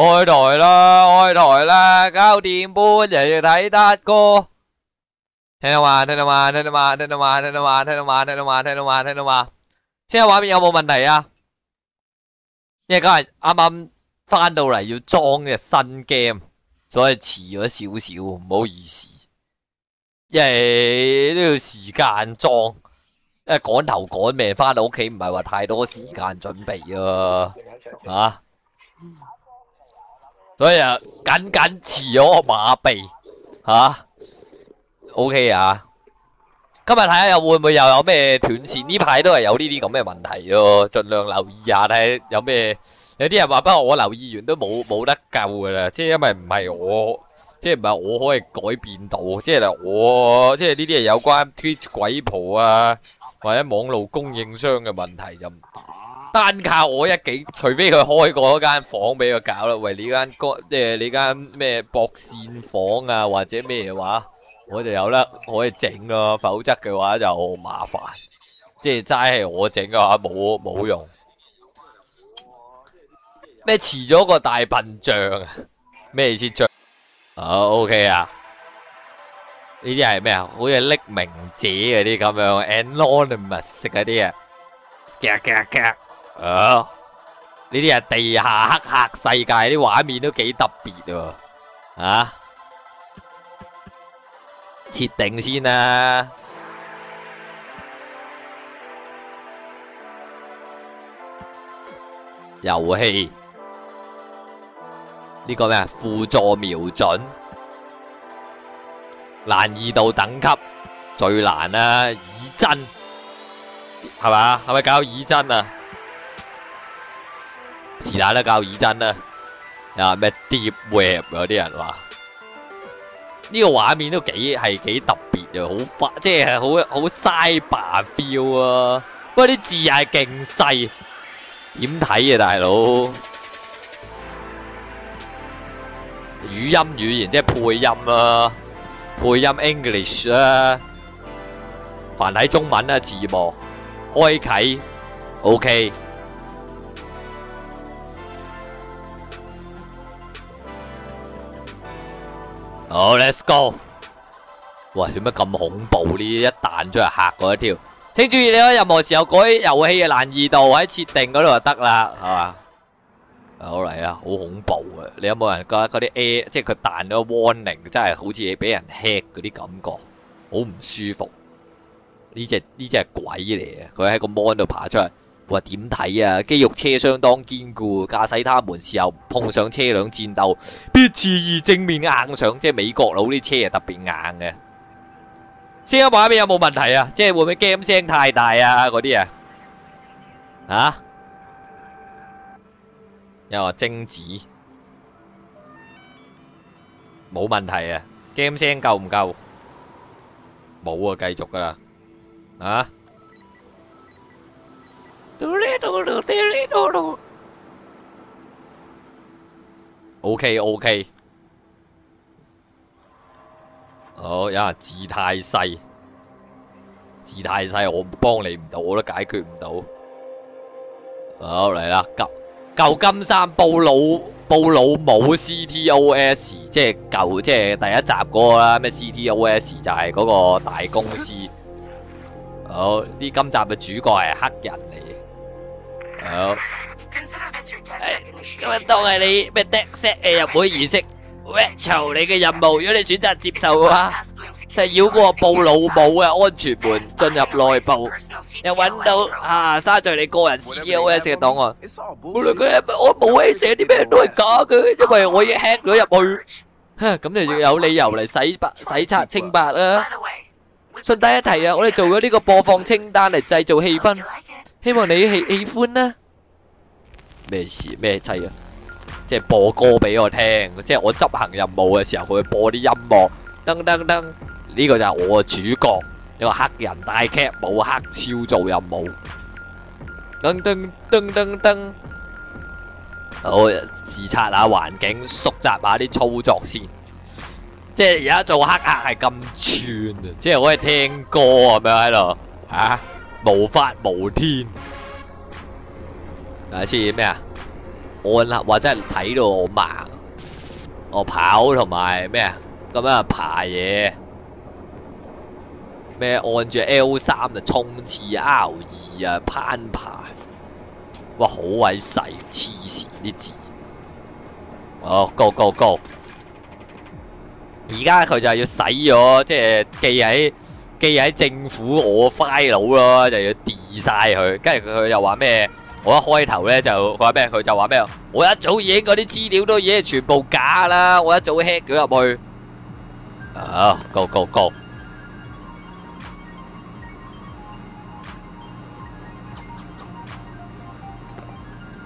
開台啦，開台啦，九點半就要睇得歌。聽到嘛？聽到嘛？聽到嘛？聽到嘛？聽到嘛？聽到嘛？聽到嘛？聽到嘛？聽到嘛？先畫面有冇問題啊？因為今日啱啱翻到嚟要裝嘅新 game，所以遲咗少少，唔好意思。因為都要時間裝，因為趕頭趕命翻到屋企，唔係話太多時間準備啊，啊！所以啊，僅僅遲咗個馬鼻吓，OK 啊！今日睇下又會唔會又有咩斷線？呢排都係有呢啲咁嘅問題咯，盡量留意下睇有咩。有啲人話，不過我留意完都冇冇得救噶啦，即係因為唔係我，即係唔係我可以改變到，即係我即係呢啲係有關 Twitch 鬼婆啊，或者網絡供應商嘅問題就唔。單靠我一己，除非佢開過嗰間房俾佢搞啦。喂，呢間歌即係呢間咩駁線房啊，或者咩話，我就有得可以整咯。否則嘅話就麻煩，即係齋係我整嘅話冇冇用。咩遲咗個大笨象啊？咩意思象？好 OK 啊？呢啲係咩啊？好似匿名者嗰啲咁樣，anonymous 嗰啲啊，啊！呢啲係地下黑客世界啲畫面都幾特別喎，啊！設定先啦，遊戲呢個咩啊？輔助瞄準，難易度等級最難啦，以真係嘛？係咪搞以真啊？是但啦，教耳真啦，啊咩 Deep Web 有啲人话。呢个画面都几系几特别啊，好花，即系好好 cyber feel 啊，不过啲字系劲细，点睇啊大佬？语音语言即系配音啊，配音 English 啊，繁体中文啊字幕开启，OK。好，Let's go！哇，做乜咁恐怖呢？一彈出嚟嚇我一跳。請注意，你可以任何時候改遊戲嘅難易度喺設定嗰度就得啦，系嘛？好嚟啊，好恐怖啊！你有冇人覺得嗰啲 A，即係佢彈咗 warning，真係好似俾人 hack 嗰啲感覺，好唔舒服。呢隻呢隻係鬼嚟嘅，佢喺個 mon 度爬出嚟。話點睇啊？肌肉車相當堅固，駕駛他們時候碰上車輛戰鬥，必遲疑正面硬上，即系美國佬啲車係特別硬嘅。声音画面有冇問題啊？即係會唔會 game 聲太大啊？嗰啲啊？啊？又話精子冇問題啊？game 聲夠唔夠？冇啊，繼續噶啦，啊？O K O K，好，有字太细，字太细，我幫你唔到，我都解決唔到。好嚟啦，舊舊金山布魯布魯姆 C T O S，即係舊即系第一集嗰個啦，咩 C T O S 就係嗰個大公司。好，呢今集嘅主角係黑人嚟。好，今日當係你咩 deck set 嘅入會儀式，retro 你嘅任務，如果你選擇接受嘅話，就係繞過布魯姆嘅安全門進入內部，又揾到啊沙在你個人 CTOS 嘅檔案。無論佢係咪我武器寫啲咩都係假嘅，因為我已經 hack 咗入去。咁你就有理由嚟洗白、洗刷、清白啦。順帶一提啊，我哋做咗呢個播放清單嚟製造氣氛。希望你喜喜歡啦。咩事咩掣啊？即係播歌俾我聽，即係我執行任務嘅時候，佢會播啲音樂。噔噔噔，呢個就係我嘅主角，一個黑人大剧冇黑超做任務。噔噔噔噔噔，好視察下環境，熟習下啲操作先。即係而家做黑客係咁串啊！即係可以聽歌咁樣喺度啊！無法無天，睇下先咩啊？按啦，或者係睇到我盲，我跑同埋咩啊？咁啊爬嘢，咩按住 L 三啊冲刺 R 二啊攀爬，哇好鬼細，黐線啲字。哦，go go go！而家佢就係要洗咗，即係記喺記喺政府我 file 咯，就要 de 晒佢。跟住佢又話咩？我一開頭咧就佢話咩？佢就話咩？我一早已經嗰啲資料都已經全部假啦，我一早 hack 咗入去。啊，go go go！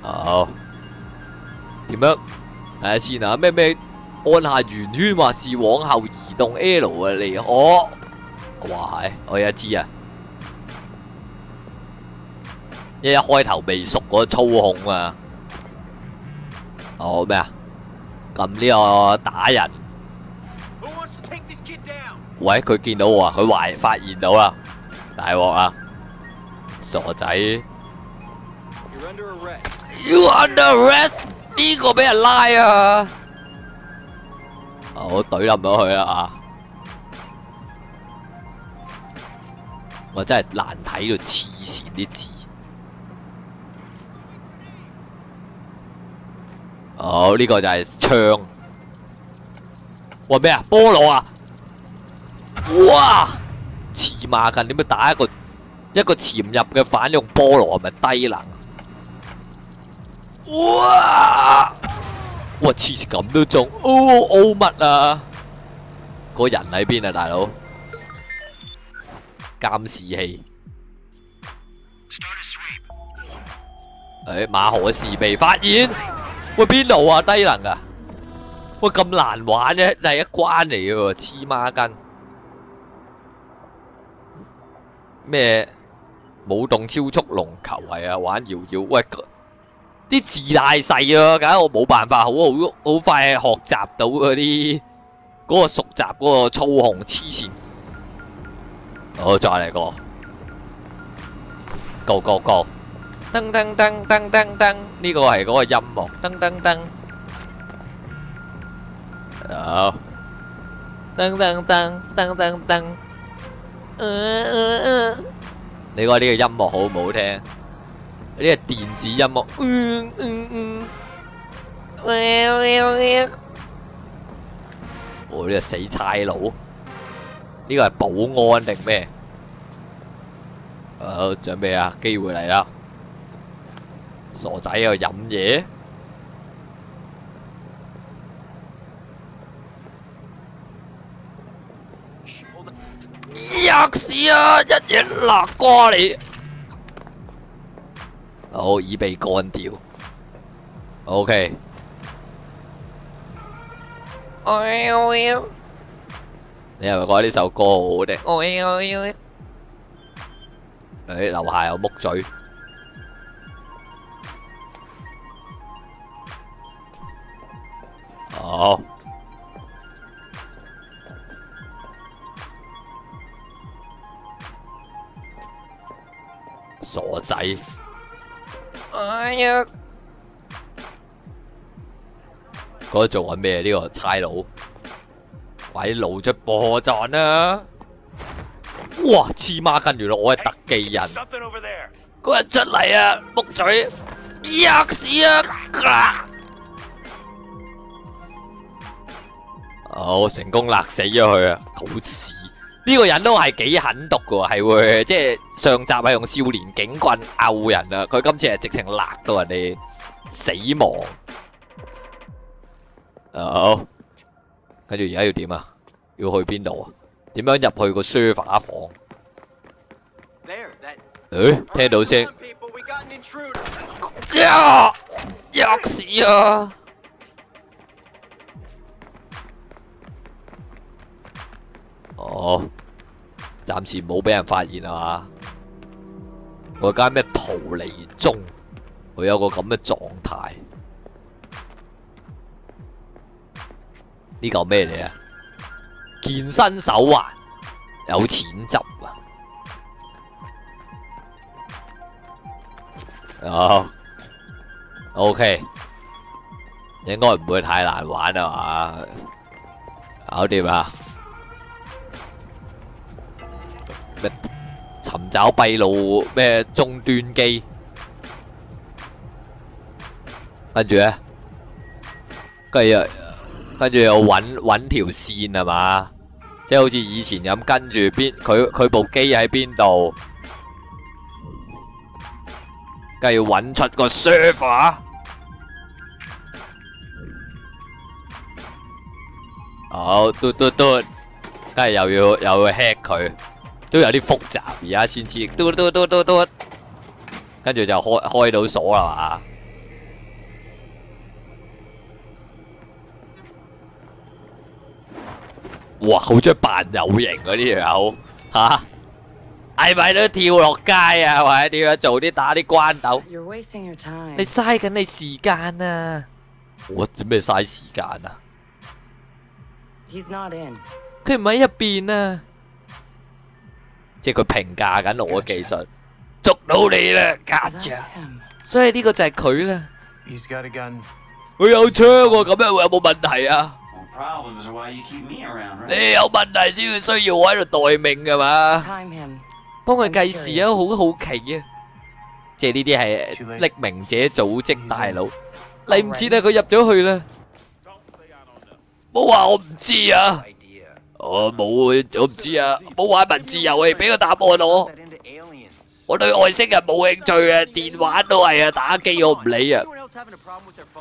好，點樣？睇下先啊！咩咩？按下圓圈或是往後移動 L 啊嚟我，哇係，我而家知啊！一一開頭未熟嗰操控啊，哦咩啊？撳呢個打人，喂佢見到我啊，佢懷發現到啦，大鑊啊！傻仔，You under arrest？呢個俾人拉啊！我懟冧咗佢啦啊！我真係難睇到黐線啲字。哦，呢個就係槍。哇咩啊？菠蘿啊！哇！黐孖筋，點解打一個一個潛入嘅反用菠蘿係咪低能？哇！哇！黐線咁都中，O O 乜啊？個人喺邊啊，大佬？監視器。誒，馬可士被發現。喂，邊度啊？低能啊！喂，咁難玩嘅，第一關嚟嘅喎，黐孖筋。咩？舞動超速龍球係啊，玩搖搖喂。啲字太細啊，梗係我冇辦法好好好快學習到嗰啲嗰個熟習嗰個操控黐線。好，再嚟個，go go go，噔噔噔噔噔噔，呢個係嗰個音樂，噔噔噔，好，噔噔噔噔噔噔，嗯嗯嗯，你覺得呢個音樂好唔好聽？呢個電子音樂，嗯嗯嗯，喂喂喂，我呢個死差佬，呢個係保安定咩？好，準備啊，機會嚟啦！傻仔喺度飲嘢，吔屎啊！一嘢辣瓜你！好，已被干掉。OK。你係咪覺得呢首歌好好聽？誒，樓下有木嘴。好。傻仔。哎呀！嗰度做緊咩？呢個差佬，快露出破绽啦！哇！黐孖筋，原來我係特技人。嗰人出嚟啊！木嘴，吔屎啊！好成功勒死咗佢啊！好屎！呢個人都係幾狠毒噶，係會即係上集係用少年警棍毆人啊，佢今次係直情勒到人哋死亡。好，跟住而家要點啊？要去邊度啊？點樣入去個 server 房？誒，聽到聲，呀，吔屎啊！哦，暫時冇俾人發現啊嘛！我間咩逃離中，佢有個咁嘅狀態。呢嚿咩嚟啊？健身手環，有錢執啊！哦，OK，應該唔會太難玩啊嘛，搞掂啊！咩？尋找閉路咩？終端機，跟住咧，跟住跟住又揾揾条线系嘛？即系好似以前咁跟住边佢佢部机喺边度，跟住揾出个 server。好，嘟嘟嘟，跟住又要又要 hack 佢，都有啲复杂，而家先知，嘟嘟嘟嘟嘟，跟住就开开到锁啦嘛。哇，好中意扮有型嗰啲條友吓，係咪都跳落街啊？或者點樣做啲打啲關鬥？You're wasting your time. 你嘥緊你時間啊！我做咩嘥時間啊？He's not in. 佢唔喺入邊啊！即係佢評價緊我嘅技術，捉到你啦，家 him. 所以呢個就係佢啦。He's got a gun. 佢有槍喎，咁樣會有冇問題啊？problems are why you keep me around 你有问题先会需要我喺度待命噶嘛帮佢计时啊好好奇啊即系呢啲系匿名者组织大佬你唔知啦佢入咗去啦冇话我唔知啊我冇我唔知啊冇玩文字游戏俾个答案我我对外星人冇兴趣啊电话都系啊打机我唔理啊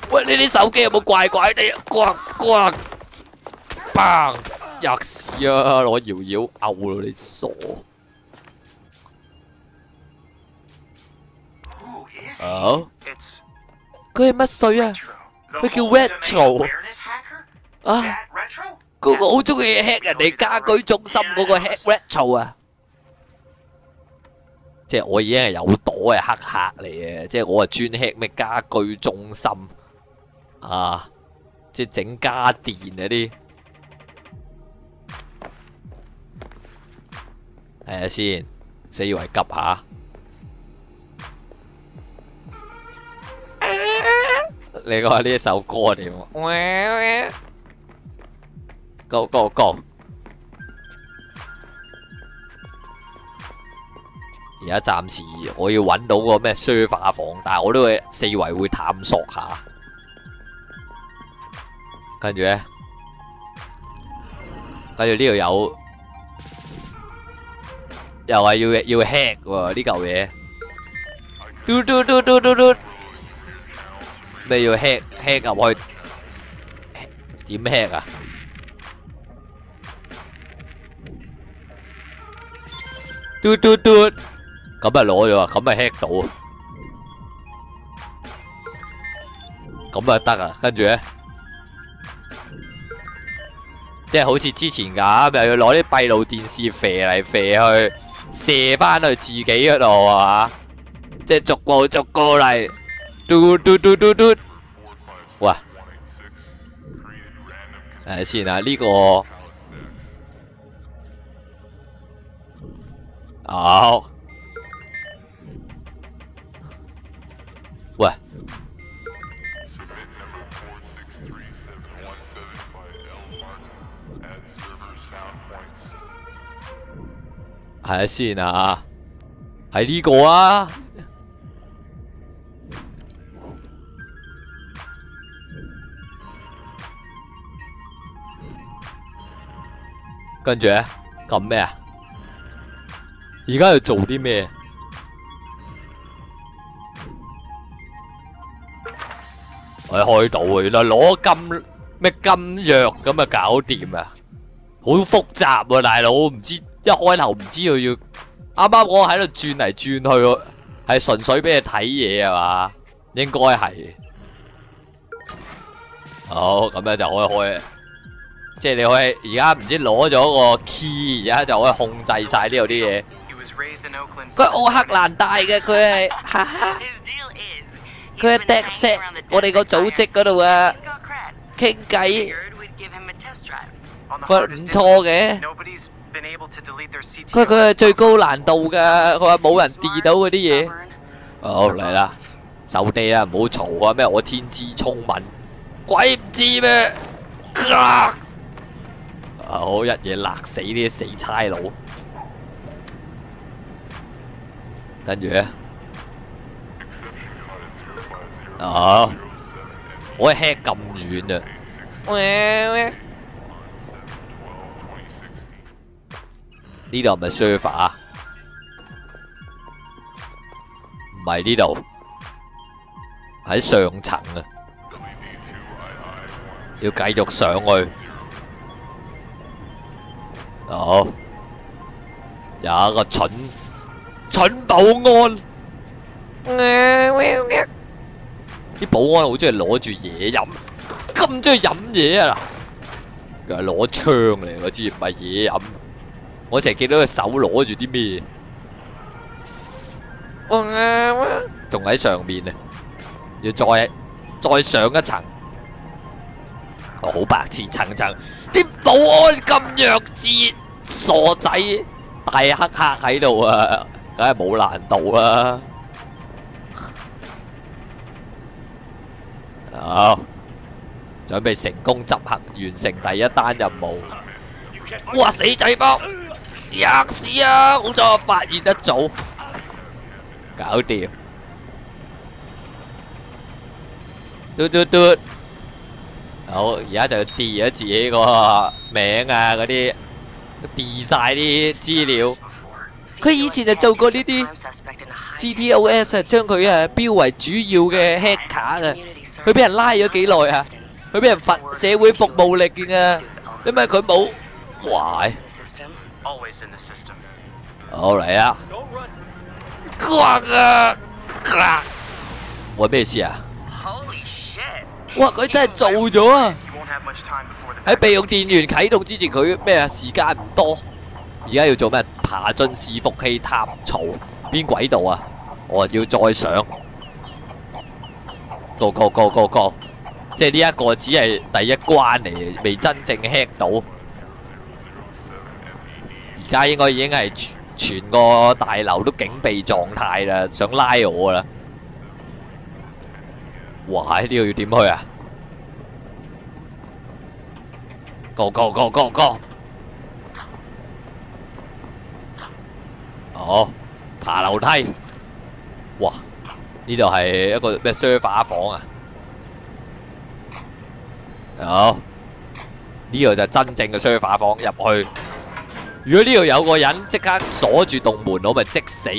喂呢啲手机有冇怪怪哋呱棒，吔屎啊！攞摇摇殴咯，你傻。哦，佢系乜水啊？佢叫 Retro 啊！嗰、个好中意 hack 人哋家居中心嗰个 hack Retro 啊！即系我已经系有袋嘅黑客嚟嘅，即系我啊专 hack 咩家居中心啊，即系整家电嗰啲。睇下先，四围急下。你講下呢一首歌點？Go go go！而家暫時我要揾到個咩沙发房，但係我都會四圍會探索下。跟住咧，跟住呢度有，又係要要 hack 喎呢嚿嘢。嘟嘟嘟嘟嘟嘟，咩要 hack hack 入去？點 hack 啊？嘟嘟嘟，咁咪攞咗啊！咁咪 hack 到啊！咁咪得啊！跟住咧，即係好似之前咁，又要攞啲閉路電視射嚟射去，射翻去自己嗰度啊？即係逐步逐個嚟，嘟嘟嘟嘟嘟。喂，诶先啊！呢個好，喂，睇下先啊，係呢個啊，跟住咧撳咩啊？而家要做啲咩？我開到啊！原來攞金咩金藥咁啊搞掂啊！好複雜喎、大佬，唔知一開頭唔知佢要啱啱我喺度轉嚟轉去喎，係純粹俾你睇嘢係嘛？應該係。好，咁樣就可以開，即係你可以而家唔知攞咗個 key，而家就可以控制晒呢度啲嘢。佢奧克蘭大嘅，佢係哈哈，His deal is 佢係 Dex 我哋個組織嗰度啊.傾偈佢唔錯嘅。佢佢係最高難度㗎，佢話冇人跌到嗰啲嘢。好嚟啦，手地啦，唔好嘈啊！咩我天資聰敏，鬼唔知咩？咔好一嘢勒死呢啲死差佬，跟住咧，啊，我系 hack 咁遠啊！呢度係咪 server 啊？唔係呢度，喺上層啊！要繼續上去。好，有一個蠢蠢保安，啲保安好中意攞住嘢飲，咁中意飲嘢啊！佢係攞槍嚟，我知唔係嘢飲。我成日见到佢手攞住啲咩，仲喺上面啊！要再再上一層。好白痴層層，啲保安咁弱智，傻仔大黑黑喺度啊，梗係冇難度啊！好，準備成功執行完成第一單任務。哇！死仔幫，吔屎啊！好彩我發現得早，搞掂。嘟嘟嘟。好，而家就要 delete 咗自己個名啊，嗰啲跌晒啲資料。佢以前就做過呢啲 CTOS 啊，將佢啊標為主要嘅 hacker 啊。佢俾人拉咗幾耐啊？佢俾人罰社會服務令啊，因為佢冇。哇！always in the system. 好嚟呀、啊，哥哥，哥，我咩事啊？Holy shit！哇，佢真系做咗啊！喺备用电源启动之前，佢咩啊？时间唔多，而家要做咩？爬进伺服器探槽边轨道啊？我要再上，go go go go go！即系呢一个只系第一关嚟，未真正輕到。而家应该已经系全全個大楼都警备状态啦，想拉我啦！哇！呢度要点去啊？go go go go go！哦，爬楼梯。哇！呢度系一个咩 server 房啊？好，呢度就真正嘅 server 房入去。如果呢度有個人即刻鎖住棟門，我咪即死。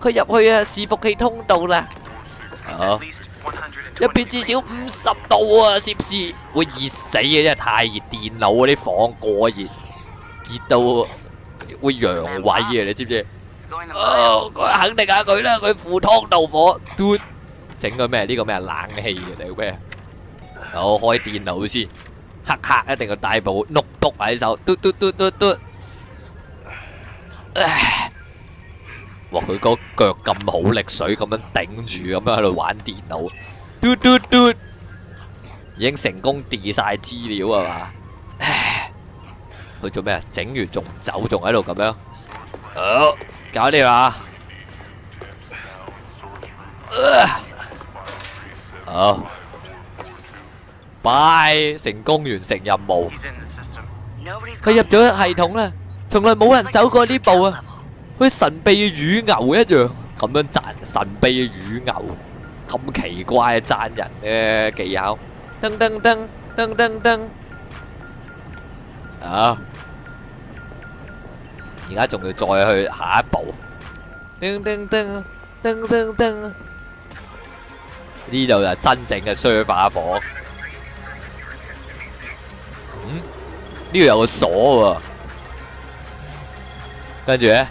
佢入去啊，伺服器通道啦。好 at。least 120入邊至少五十度啊，攝氏會熱死嘅，真係太熱。電腦嗰啲房過熱，熱到會陽痿啊！你知唔知哦，佢肯定下佢啦，佢赴湯蹈火，嘟整個咩？呢個咩冷氣嘅定咩？好開電腦先，黑黑一定要帶部碌碌喺手，嘟嘟嘟嘟嘟。唉哇！佢個腳咁好力水咁樣頂住，咁樣喺度玩電腦，嘟嘟嘟，已經成功 d 晒資料啊嘛！唉，佢做咩啊？整完仲走，仲喺度咁樣，好，搞掂啦！好，拜，成功完成任務。He's in the system. Nobody's 佢入咗系統啦，從來冇人走過呢步啊！好似神秘嘅乳牛一樣，咁樣讚神秘嘅乳牛，咁奇怪嘅讚人嘅技巧，噔噔噔噔噔噔，啊！而家仲要再去下一步，噔噔噔噔噔噔，呢度就真正嘅 server 房。呢度有個鎖喎，跟住咧。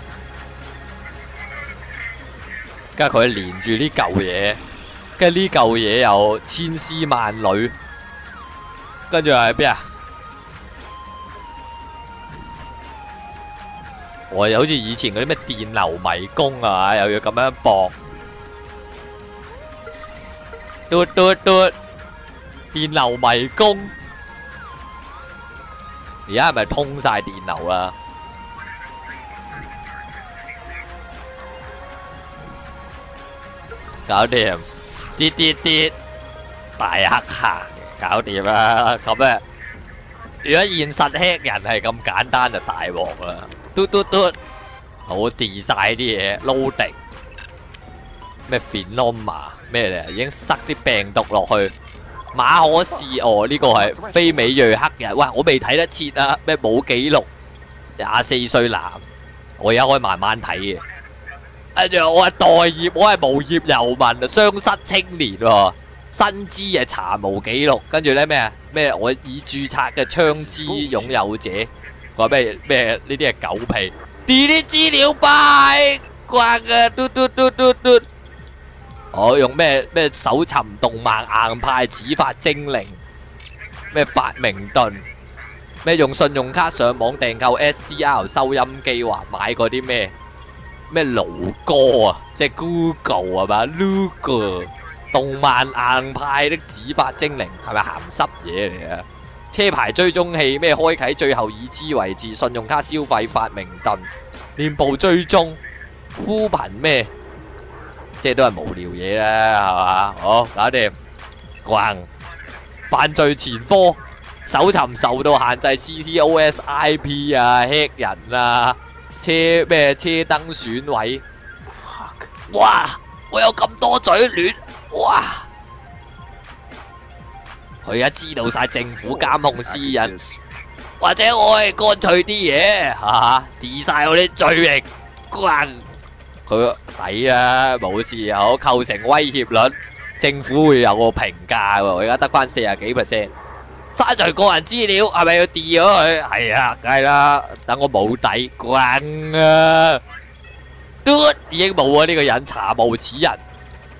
跟住佢連住呢嚿嘢，跟住呢嚿嘢又千絲萬縷，跟住係邊啊？我又好似以前嗰啲咩電流迷宮啊，又要咁樣搏，嘟嘟嘟，電流迷宮，而家係咪通晒電流啦？搞掂，跌跌跌，大黑客搞掂啦！咁咧，如果現實 hack 人係咁簡單就大鑊啦！嘟嘟嘟，好 delete 晒啲嘢，loading 咩 phenoma 咩嚟啊？已經塞啲病毒落去。馬可士哦，呢、個係非美裔黑人。喂，我未睇得切啊！咩冇記錄，廿四歲男，我而家可以慢慢睇嘅。跟住我係待業，我係無業遊民，雙失青年喎，薪資係查無記錄。跟住咧咩咩？我已註冊嘅槍支擁有者，話咩咩？呢啲係狗屁，delete 資料拜關啊！嘟嘟嘟嘟嘟。我用咩咩搜尋動漫硬派指法精靈，咩發明盾，咩用信用卡上網訂購 SDR 收音機，話買嗰啲咩咩盧哥啊，即係 Google 係嘛？Lugo 動漫硬派的指法精靈係咪鹹濕嘢嚟啊？車牌追蹤器咩開啟最後已知位置，信用卡消費發明盾，面部追蹤，呼頻咩？即係都係無聊嘢啦，係嘛？好，搞掂。逛犯罪前科，搜尋受到限制 CTOS IP 啊，hack 人啊，車咩車燈損毀。哇！我有咁多嘴亂，哇！佢而家知道晒政府監控私隱，或者我係乾脆啲嘢，嚇 delete 晒我啲罪名，關。佢抵啊，冇事又好構成威脅率，政府會有個評價喎。我而家得翻四十幾 percent，刪除個人資料係咪要 d e 咗佢？係啊，梗係啦，等我冇底滾啊！嘟已經冇啊！呢個人查無此人，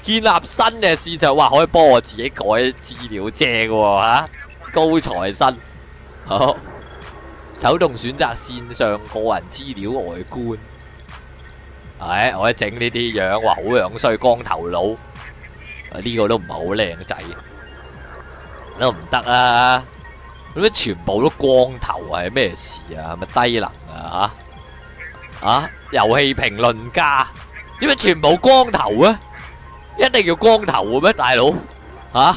建立新嘅市場，哇！可以幫我自己改資料正喎，高材生好，手動選擇線上個人資料外觀。唉，我一整呢啲樣，哇，好樣衰，光頭佬，呢個都唔係好靚仔，都唔得啦。咁樣全部都光頭係咩事啊？係咪低能啊？吓啊！遊戲評論家點解全部光頭啊？一定要光頭嘅咩，大佬？嚇！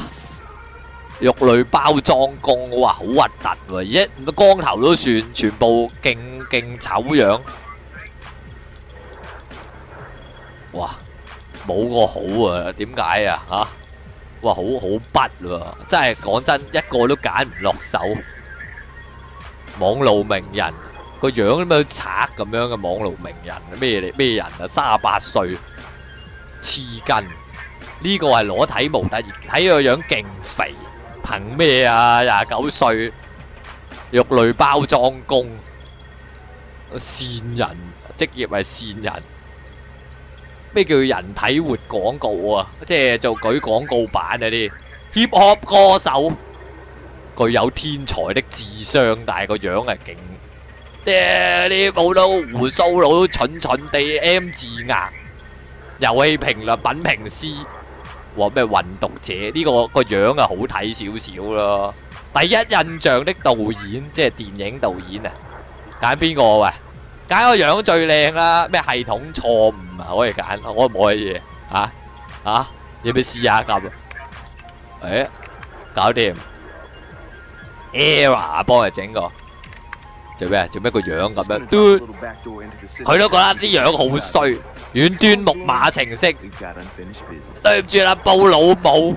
肉類包裝工，哇，好核突喎！而家光頭都算，全部勁勁醜樣。哇，冇個好啊？點解啊？吓，哇，好好筆喎！真係講真，一個都揀唔落手。網路名人個樣咁樣賊咁樣嘅網路名人，咩嚟咩人啊？三十八歲，黐筋。呢個係裸體模特，睇個樣勁肥，憑咩啊？廿九歲，肉類包裝工，線人，職業係線人。咩叫人體活廣告啊？即係做舉廣告版嗰啲。Hip hop 歌手，具有天才的智商，但係個樣係勁，誒啲冇到胡须佬蠢蠢地 M 字額，遊戲評論品評師，話咩運讀者？呢、個個樣啊好睇少少咯。第一印象的導演，即係電影導演啊，揀邊個喂？揀個樣最靚啦，咩系統錯誤啊可以揀，我冇乜嘢啊？啊，要唔要試下咁？誒，搞掂，Era 幫佢整個，做咩啊？做咩個樣咁樣？嘟，佢都覺得啲樣好衰，遠端木馬程式，對唔住啦，布老母，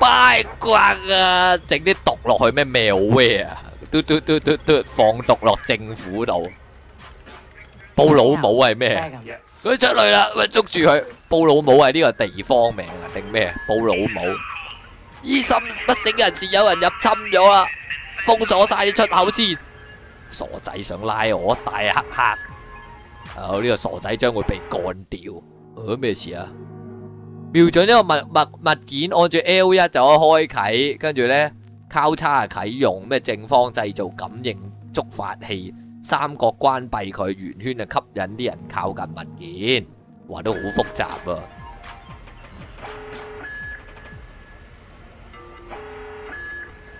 拜骨啊！整啲毒落去咩 malware 啊？嘟嘟嘟嘟嘟，放毒落政府度。布老母係咩？佢出嚟啦，喂，捉住佢。布老母係呢個地方名啊，定咩？布老母，醫心不醒人士，有人入侵咗啦，封鎖晒啲出口先。傻仔想拉我，大黑客。啊，呢個傻仔將會被幹掉。誒，咩事啊？瞄準呢個物物物件，按住 L 一就可以開啟，跟住咧交叉啟用咩正方製造感應觸發器。三角關閉佢，圓圈就吸引啲人靠近物件，話都好複雜啊！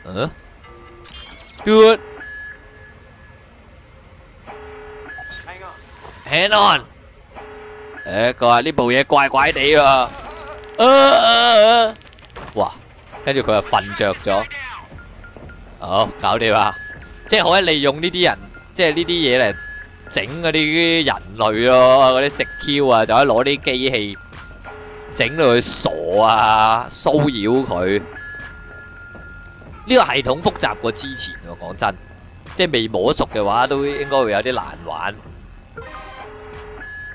嗯，good，hang on，诶，佢话呢部嘢怪怪地啊，啊啊啊！哇！跟住佢就瞓着咗。好，搞掂啊！即係可以利用呢啲人，即係呢啲嘢嚟整嗰啲人類咯，嗰啲食 Q 啊，就可以攞啲機器整到佢傻啊，騷擾佢。呢個系統複雜過之前喎，講真，即係未摸熟嘅話，都應該會有啲難玩。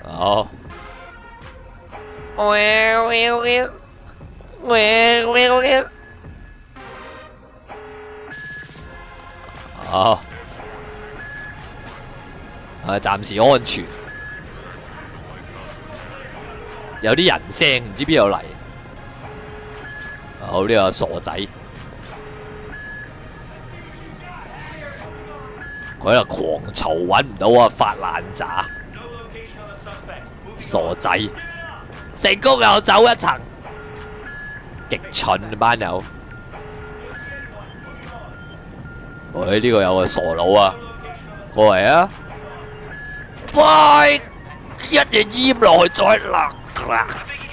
好。喂喂喂喂喂喂。好。啊，暫時安全。有啲人聲唔知邊度嚟。好呢、個傻仔。佢喺度狂嘈，揾唔到啊，發爛渣。傻仔，成功又走一層，極蠢班友。喂，呢、個有個傻佬啊，過嚟啊！喂，一嘢淹落去再落，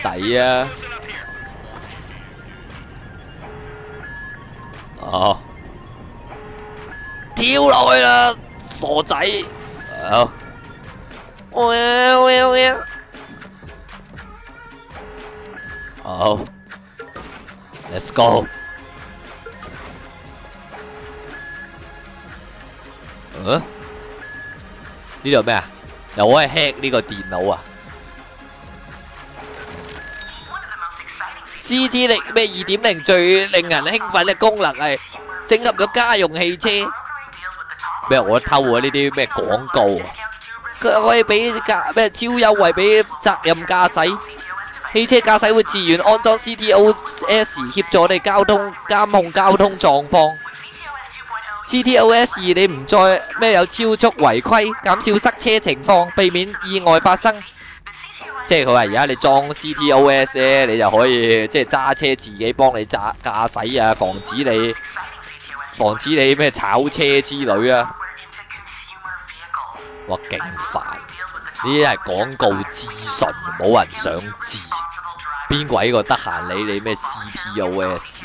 抵啊！哦。跳落去啦，傻仔！好，喂喂喂，好，Let's go。嗯？呢度咩啊？又可以 hack 呢個電腦啊？CT 力咩二點零最令人興奮嘅功能係整合咗家用汽車。咩？我偷啊！呢啲咩廣告啊？佢可以俾駕咩超優惠俾責任駕駛，汽車駕駛會自願安裝 CTOS 协助你交通監控交通狀況。CTOS 二你唔再咩有超速違規，減少塞車情況，避免意外發生。即係佢話而家你裝 CTOS 咧，你就可以即系揸車自己幫你駕駕駛啊，防止你。防止你咩炒車之類啊！哇，勁煩！呢啲係廣告資訊，冇人想知。邊鬼个得閒理你咩 CTOS？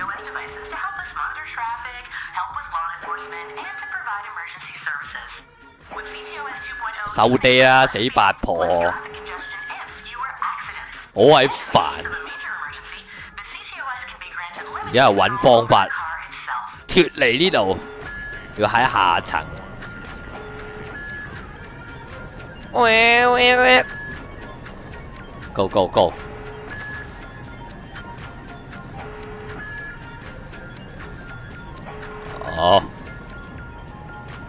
收地啦，死八婆！好鬼煩！而家系揾方法。脱離呢度，要喺下層。喂喂喂，go go go！哦，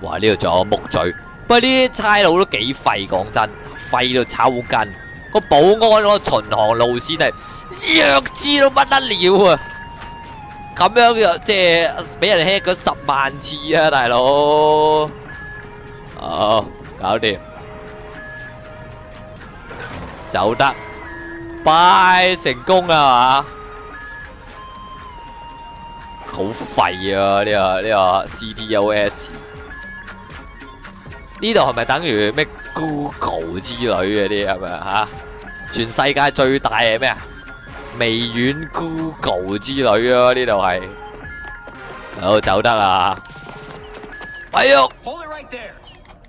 哇！呢度仲有木嘴，不過呢啲差佬都幾廢，講真，廢到抽筋。個保安嗰個巡航路線係弱智到不得了啊！咁樣嘅即係俾人 hack 咗十萬次啊，大佬！哦，搞掂，走得，拜成功啦嘛！好廢啊！呢個呢個 CTOS，呢度係咪等於咩 Google 之類嗰啲係咪吓？全世界最大係咩啊？微軟 Google 之類啊，呢度係，好走得啦，咪喐，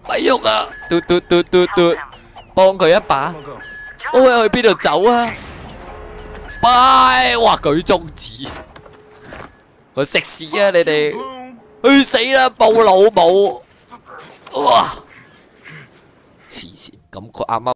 咪喐啊，嘟嘟嘟嘟嘟，幫佢一把，我去邊度走啊？拜，哇舉中指，我食屎啊你哋，去死啦暴老母，哇，黐線，咁佢啱啱。